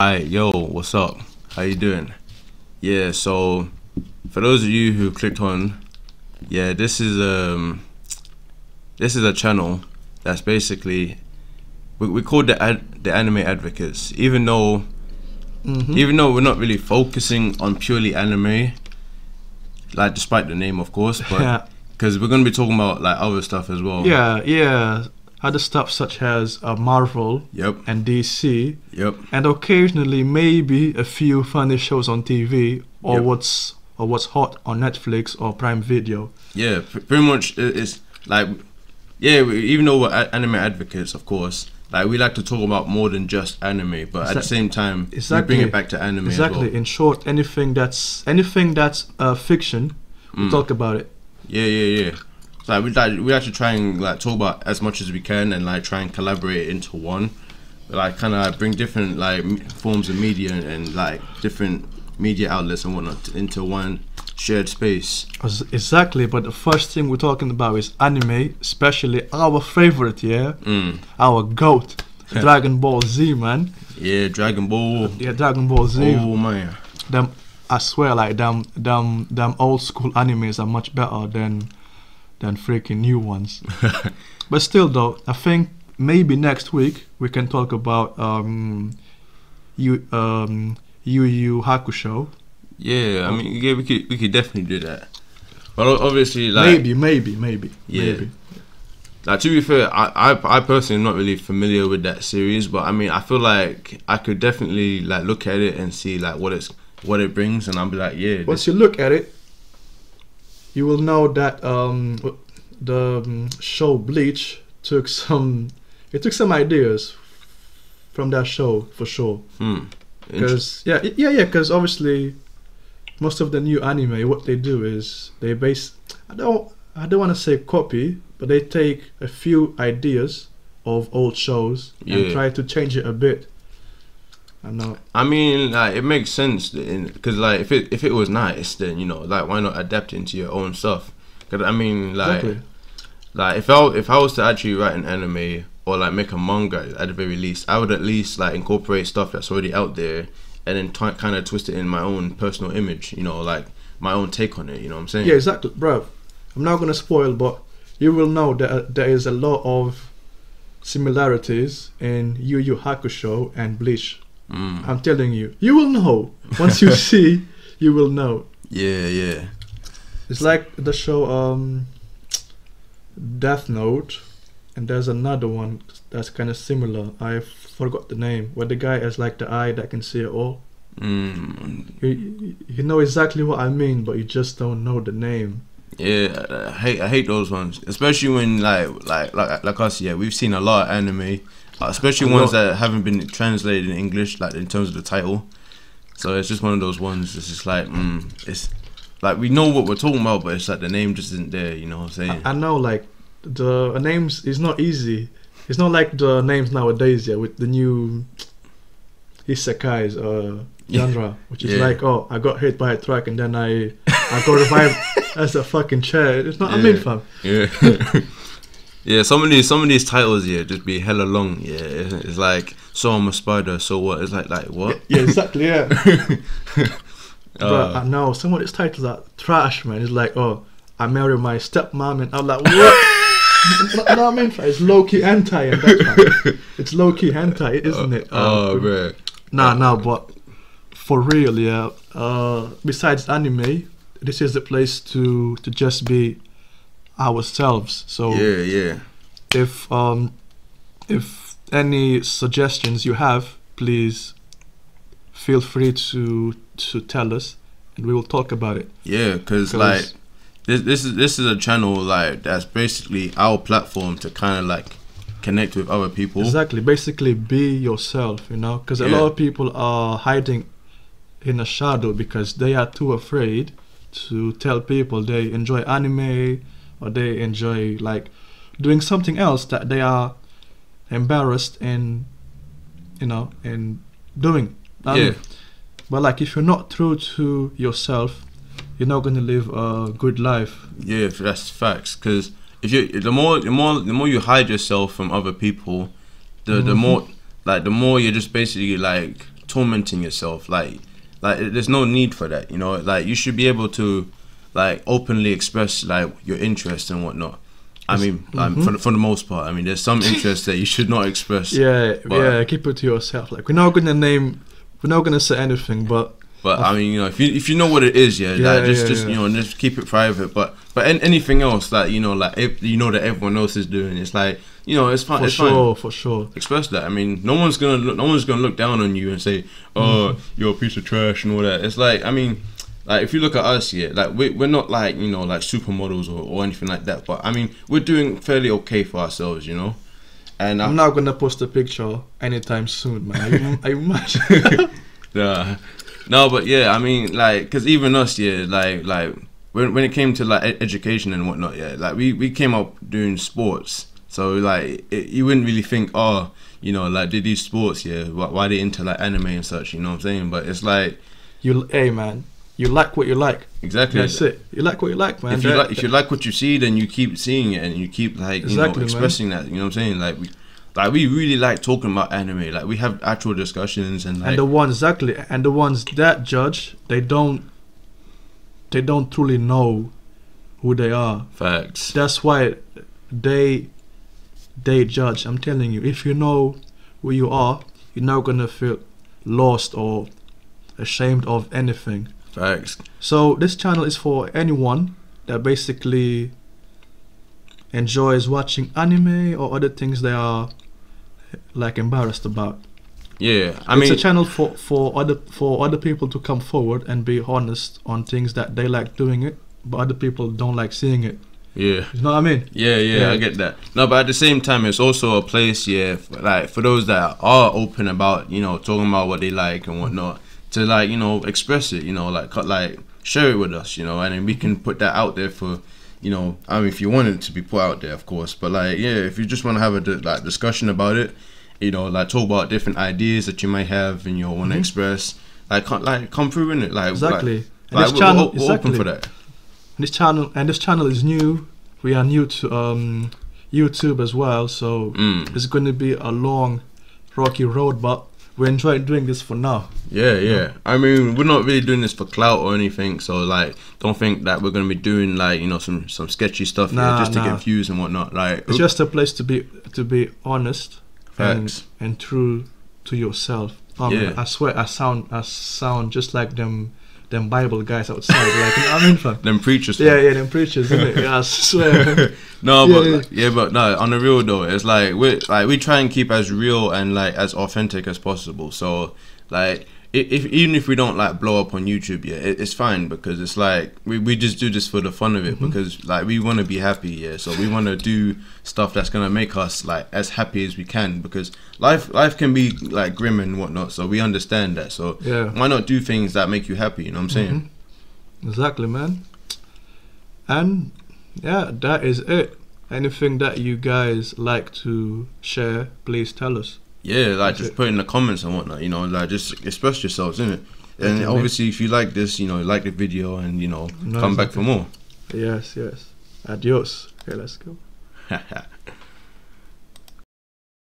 Hi, yo, what's up? How you doing? Yeah, so for those of you who clicked on, yeah, this is um, this is a channel that's basically we we call the ad, the anime advocates. Even though Mm-hmm. even though we're not really focusing on purely anime, like despite the name, of course, but Yeah. because we're gonna be talking about like other stuff as well. Yeah, yeah. Other stuff such as uh, Marvel Yep. and DC, Yep. and occasionally maybe a few funny shows on TV or Yep. what's or what's hot on Netflix or Prime Video. Yeah, pretty much it's like, yeah, even though we're anime advocates, of course, like we like to talk about more than just anime, but at the same time, we exactly. bring it back to anime Exactly. well. In short, anything that's anything that's uh, fiction, we Mm. talk about it. Yeah, yeah, yeah. So like, we like we like to try and like talk about as much as we can and like try and collaborate into one, like kind of bring different like forms of media and like different media outlets and whatnot into one shared space. Exactly. But the first thing we're talking about is anime, especially our favorite, yeah, Mm. our goat, Dragon Ball Z, man. Yeah, Dragon Ball. Yeah, Dragon Ball Z. Oh man. them I swear like them them them old school animes are much better than than freaking new ones. but still though, I think maybe next week we can talk about um you um Yu Yu Hakusho. Yeah, I mean, yeah, we could we could definitely do that. O- obviously, like, maybe, maybe, maybe, Yeah. maybe. like to be fair, I, I I personally am not really familiar with that series, but I mean, I feel like I could definitely like look at it and see like what it's what it brings, and I'll be like, yeah, Once you look at it, you will know that um the um, show Bleach took some it took some ideas from that show for sure. hmm, Because yeah, yeah, yeah. Because obviously, most of the new anime, what they do is they base. I don't. I don't want to say copy, but they take a few ideas of old shows and try to change it a bit. I'm not. I mean, like it makes sense because like if it if it was nice, then you know, like why not adapt it into your own stuff? Because I mean, like. Exactly. Like if I if I was to actually write an anime or like make a manga at the very least, I would at least like incorporate stuff that's already out there and then t- kind of twist it in my own personal image. You know, like my own take on it. You know what I'm saying? Yeah, exactly, bro. I'm not gonna spoil, but you will know that uh, there is a lot of similarities in Yu Yu Hakusho and Bleach. Mm. I'm telling you, you will know once you see. You will know. Yeah, yeah. It's like the show um Death Note and there's another one that's kind of similar. I forgot the name. Where the guy has like the eye that can see it all. Mm. You, you know exactly what I mean, but you just don't know the name. Yeah, I hate I hate those ones, especially when like like like like us. Yeah, we've seen a lot of anime, especially A ones lot. that haven't been translated in English, like in terms of the title. So it's just one of those ones. It's just like mm, it's like we know what we're talking about, but it's like the name just isn't there. You know what I'm saying? I, I know like the names is not easy. It's not like the names nowadays, yeah, with the new isekais uh Yeah. genre, which is Yeah. like, oh, I got hit by a truck and then I I got revived as a fucking chair. It's not. I mean, Yeah. fam. Yeah. yeah, some of these some of these titles yeah just be hella long. Yeah, it's, it's like so I'm a spider, so what? It's like like what? Yeah, exactly. Yeah. but Uh, I know some of these titles are trash, man. It's like, oh, I married my stepmom, and I'm like, what? no, no, I mean, it's low key hentai, and. It's low key hentai, isn't it? oh Um, man. Nah, nah, but for real, yeah. Uh, besides anime, this is the place to to just be ourselves. So Yeah, yeah. if um if any suggestions you have, please feel free to to tell us, and we will talk about it. Yeah, because like this this is this is a channel like that's basically our platform to kind of like connect with other people. Exactly. Basically, be yourself. You know, because a Yeah. lot of people are hiding in a shadow because they are too afraid to tell people they enjoy anime or they enjoy like doing something else that they are embarrassed in, you know, in doing. Um, Yeah. But like, if you're not true to yourself, you're not gonna live a good life. Yeah, that's facts. Cause if you the more the more the more you hide yourself from other people, the the Mhm. more like the more you're just basically like tormenting yourself. Like, like there's no need for that. You know, like you should be able to, like, openly express like your interest and whatnot. I mean, like, for, the- for the most part, I mean, there's some interest that you should not express. Yeah, yeah. Keep it to yourself. Like we're not gonna name, we're not gonna say anything, but But I mean, you know, if you if you know what it is, yeah, Yeah, like just yeah, just yeah. you know, just keep it private. But but an- anything else that you know, like if you know that everyone else is doing, it's like you know, it's fine. for it's sure, fine. for sure. Express that. I mean, no one's gonna look, no one's gonna look down on you and say, "Oh, Mm-hmm. you're a piece of trash" and all that. It's like, I mean, like if you look at us, yeah, like we we're not like you know like supermodels or, or anything like that. But I mean, we're doing fairly okay for ourselves, you know. And I, I'm not gonna post a picture anytime soon, man. Are you, are you mad? Nah. No, but yeah, I mean, like, cause even us, yeah, like, like when when it came to like education and whatnot, yeah, like we we came up doing sports, so like it, you wouldn't really think, oh, you know, like did these sports, yeah, why, why they into like anime and such, you know what I'm saying? But it's like you, hey, man. You like what you like. exactly. That's it. You like what you like, man. If you That- like, if you like what you see, then you keep seeing it and you keep like you Exactly, know man. expressing that. You know what I'm saying? Like we, like we really like talking about anime. Like we have actual discussions and like and the ones exactly, and the ones that judge, they don't, they don't truly know who they are. facts. That's why they, they judge. I'm telling you, if you know who you are, you're not gonna feel lost or ashamed of anything. Facts. So this channel is for anyone that basically enjoys watching anime or other things they are like embarrassed about. Yeah, I it's mean, it's a channel for, for other for other people to come forward and be honest on things that they like doing it, but other people don't like seeing it. yeah. You know what I mean? Yeah, yeah, Yeah. I get that. No, but at the same time, it's also a place, yeah, for, like for those that are open about, you know, talking about what they like and whatnot, to like, you know, express it, you know, like, cut- like share it with us, you know, and then we can put that out there for, you know, I mean, if you want it to be put out there, of course, but like, yeah, if you just want to have a like discussion about it, you know, like talk about different ideas that you might have and you want to express, like, come, like come through in it, like, Mm-hmm. Exactly. like, And like, this we're, channel, we're, we're exactly. open for that. This channel and this channel is new. We are new to um, YouTube as well, so Mm. it's going to be a long, rocky road. But we enjoy doing this for now. Yeah, yeah. I mean, we're not really doing this for clout or anything. So like, don't think that we're gonna be doing like you know some some sketchy stuff here Nah, just to nah. get views and whatnot. Like, It's just a place to be to be honest and, and true to yourself. Um, Yeah. I swear, I sound I sound just like them them Bible guys outside. like you know what I mean, fam. them preachers. Yeah, fam. yeah, them preachers, isn't it? Yeah, I swear. no, Yeah, but yeah. like, yeah, but no. On the real though, it's like we like we try and keep as real and like as authentic as possible. So like. If, even if we don't like blow up on YouTube yet, it, it's fine because it's like we, we just do this for the fun of it Mm-hmm. because like we want to be happy, yeah. So we want to do stuff that's gonna make us like as happy as we can because life life can be like grim and whatnot. So we understand that. So Yeah. why not do things that make you happy? You know what I'm saying? Exactly, man. And yeah, that is it. Anything that you guys like to share, please tell us. Yeah, like That's just it. put in the comments and whatnot. You know, like just express yourselves, in it. And obviously, if you like this, you know, like the video and you know, No, come back for more. Yes, yes. Adios. Okay, let's go.